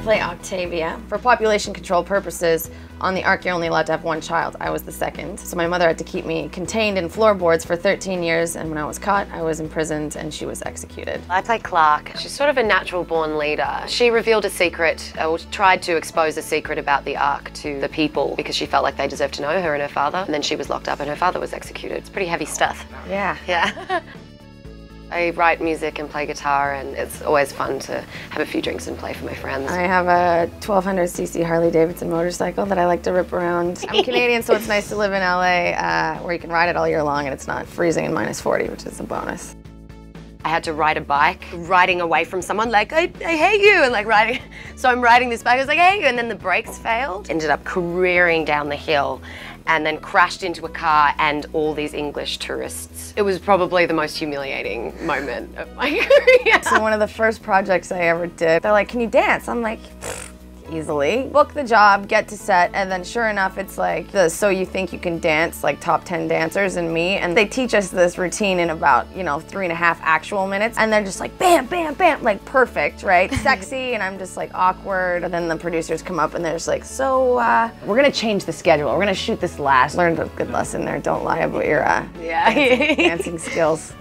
play Octavia. For population control purposes, on the Ark you're only allowed to have one child. I was the second. So my mother had to keep me contained in floorboards for 13 years, and when I was caught, I was imprisoned and she was executed. I play Clarke. She's sort of a natural born leader. She revealed a secret, or tried to expose a secret about the Ark to the people because she felt like they deserved to know her and her father. And then she was locked up and her father was executed. It's pretty heavy stuff. Yeah. Yeah. I write music and play guitar and it's always fun to have a few drinks and play for my friends. I have a 1200cc Harley Davidson motorcycle that I like to rip around. I'm Canadian, so it's nice to live in LA uh, where you can ride it all year long and it's not freezing and minus 40, which is a bonus. I had to ride a bike, riding away from someone like, I, I hate you, and like riding. So I'm riding this bike, I was like, I hate you, and then the brakes failed. Ended up careering down the hill and then crashed into a car and all these English tourists. It was probably the most humiliating moment of my career. So one of the first projects I ever did, they're like, can you dance? I'm like, easily. Book the job, get to set, and then sure enough, it's like the So You Think You Can Dance, like top 10 dancers and me. And they teach us this routine in about, you know, three and a half actual minutes. And they're just like, bam, bam, bam, like perfect, right? Sexy, and I'm just like awkward. And then the producers come up and they're just like, so, uh, we're gonna change the schedule. We're gonna shoot this last. Learned a good lesson there. Don't lie about your uh, Yeah. dancing, dancing skills.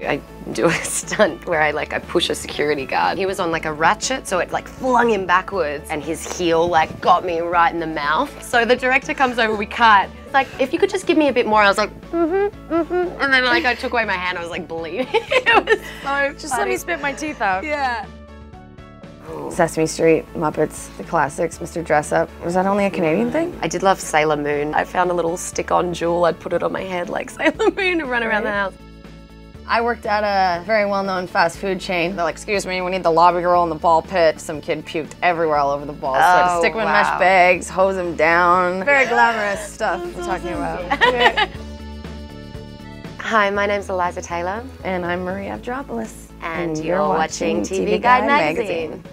I do a stunt where I like I push a security guard. He was on like a ratchet, so it like flung him backwards, and his heel like got me right in the mouth. So the director comes over, we cut. It's like if you could just give me a bit more. I was like, mm-hmm, mm-hmm, and then like I took away my hand. I was like bleeding. it was so Just let me spit my teeth out. Yeah. Sesame Street, Muppets, the classics, Mr. Dress Up. Was that only a Canadian thing? I did love Sailor Moon. I found a little stick-on jewel. I'd put it on my head like Sailor Moon and run around the house. I worked at a very well-known fast food chain. They're like, excuse me, we need the lobby girl in the ball pit. Some kid puked everywhere all over the balls. so I had to Oh, stick them in mesh bags, hose them down. Very glamorous stuff we're talking about. Hi, my name's Eliza Taylor, and I'm Marie Avgeropoulos. and, you're, watching TV Guide magazine.